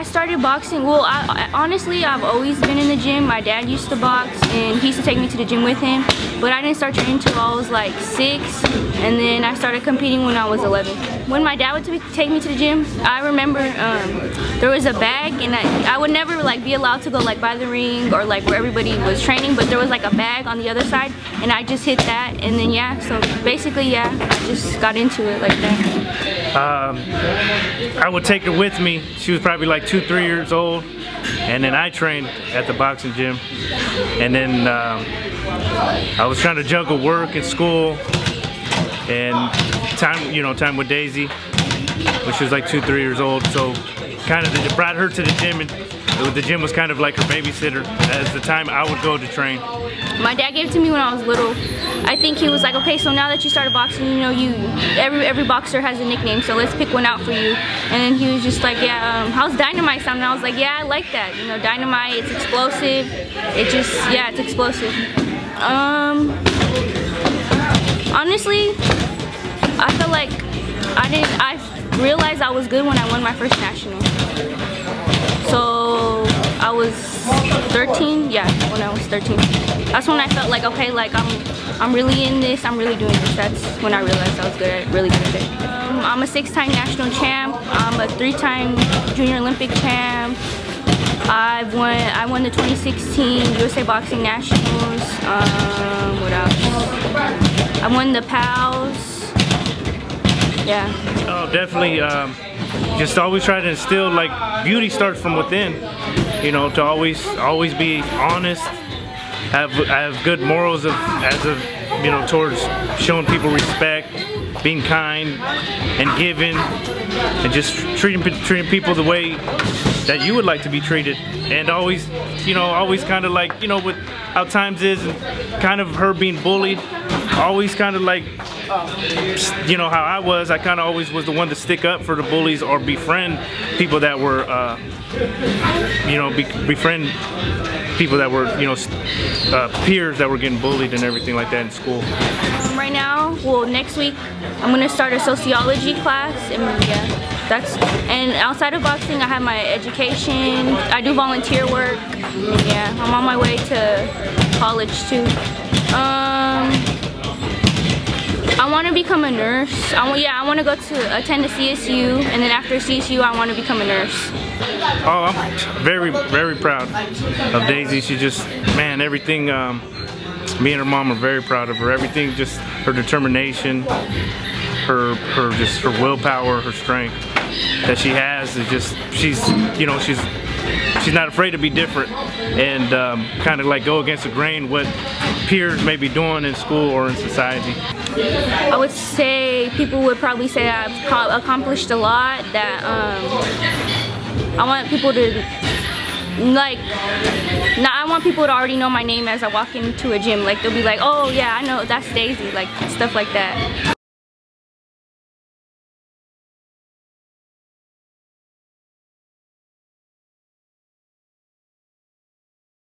I started boxing, well, I, I, honestly, I've always been in the gym. My dad used to box, and he used to take me to the gym with him. But I didn't start training until I was like six, and then I started competing when I was 11. When my dad would take me to the gym, I remember um, there was a bag, and I, I would never like be allowed to go like by the ring or like where everybody was training, but there was like a bag on the other side, and I just hit that, and then yeah, so basically, yeah, I just got into it like that. Um, I would take her with me. She was probably like two, three years old. And then I trained at the boxing gym. And then um, I was trying to juggle work and school and time, you know, time with Daisy when she was like two, three years old. So kind of brought her to the gym and the gym was kind of like her babysitter as the time I would go to train. My dad gave it to me when I was little. I think he was like, okay, so now that you started boxing, you know, you every every boxer has a nickname, so let's pick one out for you. And then he was just like, yeah, um, how's Dynamite sound? And I was like, yeah, I like that. You know, Dynamite, it's explosive. It just, yeah, it's explosive. Um, honestly, I feel like I didn't, I realized I was good when I won my first national. So I was 13, yeah, when I was 13. That's when I felt like, okay, like I'm I'm really in this, I'm really doing this. That's when I realized I was good at, really good at it. Um, I'm a six-time national champ. I'm a three-time junior Olympic champ. I've won, I won the 2016 USA Boxing Nationals. Um, what else? I won the PALs. Yeah. Oh, definitely. Um just always try to instill like beauty starts from within you know to always always be honest have have good morals of as of you know towards showing people respect being kind and giving and just treating treating people the way that you would like to be treated. And always you know always kind of like you know with how times is and kind of her being bullied always kind of like you know how I was, I kind of always was the one to stick up for the bullies or befriend people that were, uh, you know, be, befriend people that were, you know, uh, peers that were getting bullied and everything like that in school. Right now, well, next week, I'm gonna start a sociology class, and yeah, that's. And outside of boxing, I have my education. I do volunteer work. Yeah, I'm on my way to college too. Um, I want to become a nurse. I want, yeah, I want to go to attend a CSU, and then after CSU, I want to become a nurse. Oh, I'm very, very proud of Daisy. She just, man, everything. Um, me and her mom are very proud of her. Everything, just her determination, her, her, just her willpower, her strength that she has is just, she's, you know, she's she's not afraid to be different and um, kind of like go against the grain what peers may be doing in school or in society. I would say people would probably say I've accomplished a lot, that um, I want people to like now I want people to already know my name as I walk into a gym like they'll be like oh yeah I know that's Daisy like stuff like that